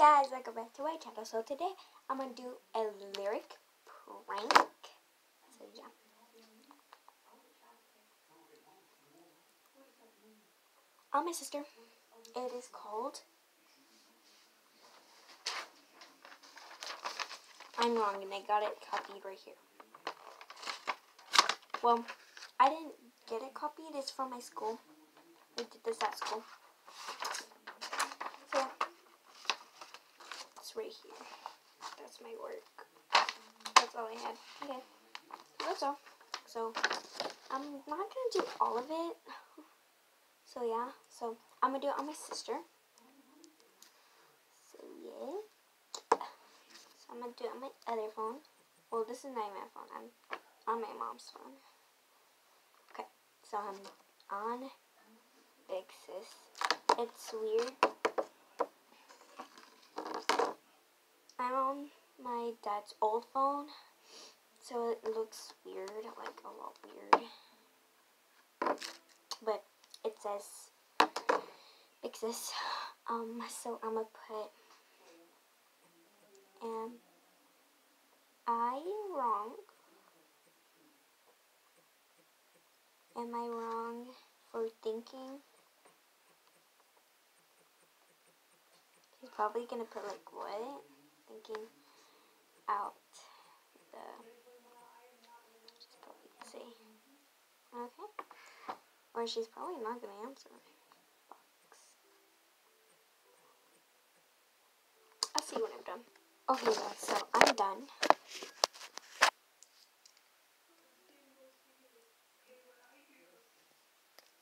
guys, welcome back to my channel. So today I'm gonna do a lyric prank. So yeah. On my sister. It is called I'm wrong and I got it copied right here. Well, I didn't get it copied, it's from my school. We did this at school. So right here. That's my work. That's all I had. Okay. That's all. So I'm not gonna do all of it. So yeah. So I'm gonna do it on my sister. So yeah. So I'm gonna do it on my other phone. Well, this is not my phone. I'm on my mom's phone. Okay. So I'm on Big Sis. It's weird I'm on my dad's old phone, so it looks weird, like a lot weird. But it says exists. Um, so I'm gonna put am I wrong? Am I wrong for thinking? He's probably gonna put like what? Thinking out the she's probably say okay. Or she's probably not gonna answer. Box I'll see when I'm done. Okay guys so I'm done.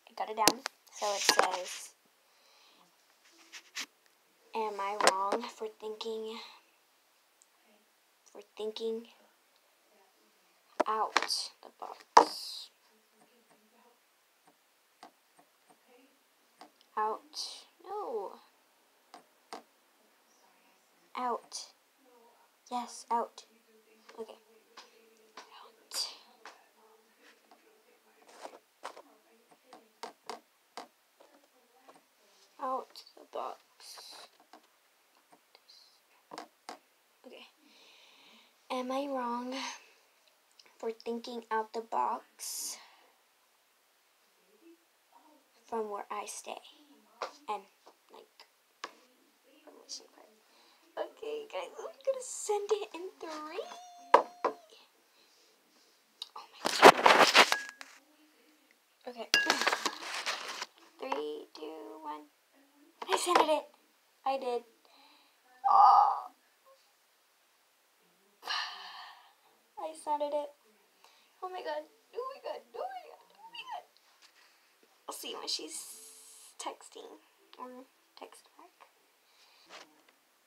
I got it down. So it says am I wrong for thinking for thinking out the box. Out. No. Out. Yes, out. Okay. Out. Out the box. Am I wrong for thinking out the box from where I stay? And, like. Okay, guys, I'm gonna send it in three. Oh. Okay. Three, two, one. I sent it. I did. Oh. I started it. Oh my god. Oh my god. Oh my god. Oh my god. I'll see when she's texting or text back.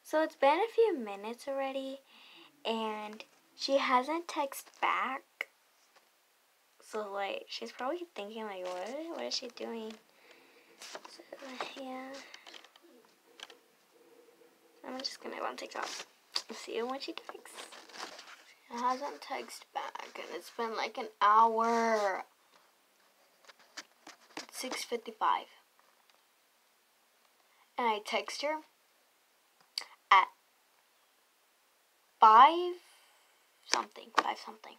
So it's been a few minutes already and she hasn't texted back. So like she's probably thinking like what? What is she doing? So yeah. I'm just gonna go on TikTok. See you when she texts. It hasn't texted back and it's been like an hour. 6.55. And I text her at 5 something, 5 something.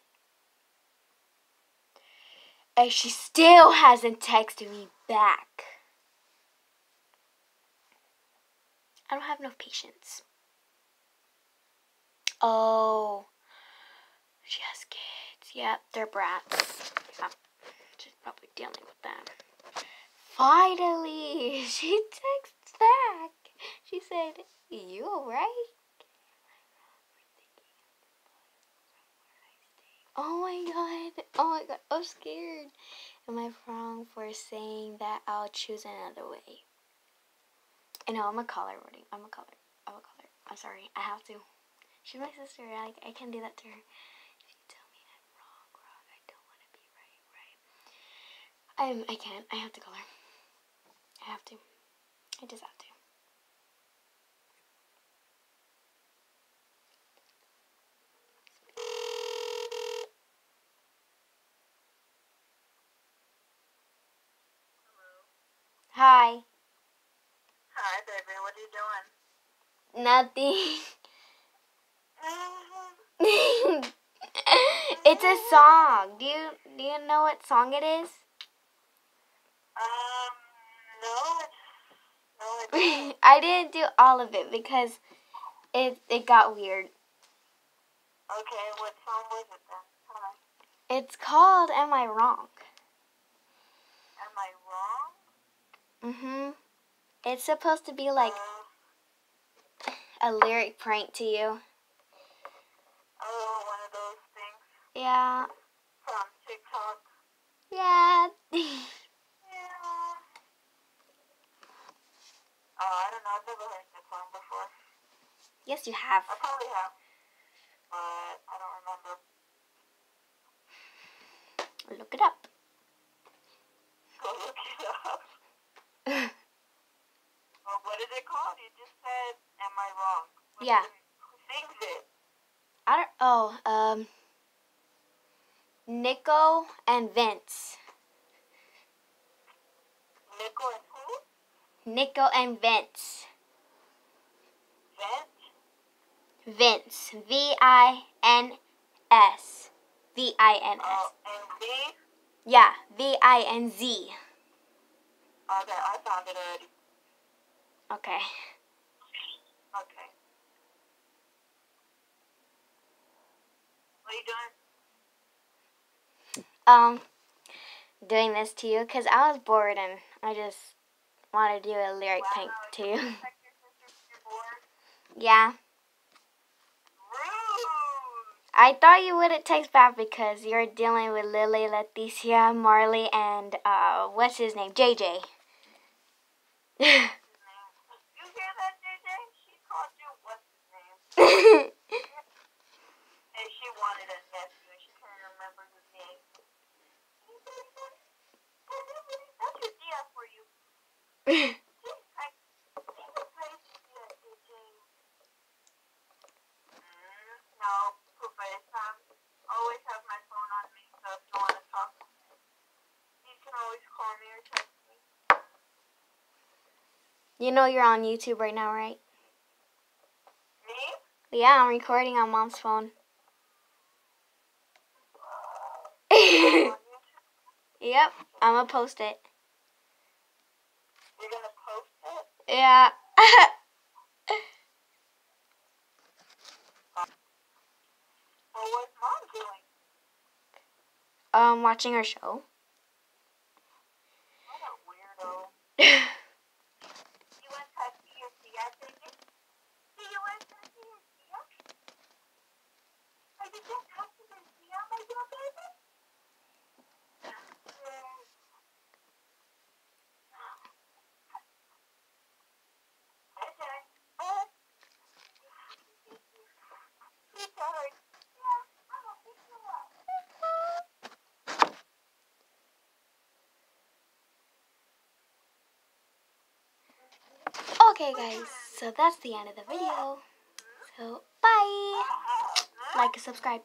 And she still hasn't texted me back. I don't have enough patience. Oh. Kids. Yeah, they're brats. She's probably dealing with them. Finally, she texts back. She said, You alright? Oh my god. Oh my god. I'm scared. Am I wrong for saying that I'll choose another way? I know I'm a color wording. I'm a color. I'm a color. I'm sorry. I have to. She's my sister. I, I can do that to her. Um, I can't. I have to call her. I have to. I just have to. Hi. Hi, baby. What are you doing? Nothing. it's a song. Do you do you know what song it is? Um, no. No, I don't. I didn't do all of it because it it got weird. okay, what song was it then? Tell. It's called Am I Wrong? Am I wrong? Mhm. It's supposed to be like Uh, a lyric prank to you. oh, one of those things Yeah. from TikTok. Yeah. Yeah. Oh, I don't know. I've never heard this song before. yes, you have. I probably have, but I don't remember. Look it up. Go look it up. Well, what is it called? You just said, "Am I wrong?" What's Yeah. Who sings it? I don't. Oh, um, Nico and Vinz. Nico and who? Nico and Vinz. Vinz. V I N S. V I N S. And V. Yeah, V I N Z. Okay, I found it already. Okay. Okay. What are you doing? Um, doing this to you because I was bored and I just want to do a lyric prank to you. Your sister, you're yeah. I thought you wouldn't text back because you're dealing with Lily, Leticia, Marley, and uh, what's his name? JJ. You hear that, JJ? She called you what's his name? And she wanted a nephew, and she couldn't remember his name. That's your Dia for you. Mm, no, for FaceTime. Always have my phone on me, so if you want to talk, you can always call me or text me. You know you're on YouTube right now, right? Me? Yeah, I'm recording on mom's phone. On yep, I'm gonna post it. You're gonna post it? Yeah. Well, what's mom doing? um, watching our show. What a weirdo. You went to see your Dia ticket? See, you went to see your Dia? Are you just touching your Dia, my dear baby? Mm. Okay. Oh. He's sorry. Yeah, I don't think you are. Okay, guys, so that's the end of the video. So. Like and subscribe.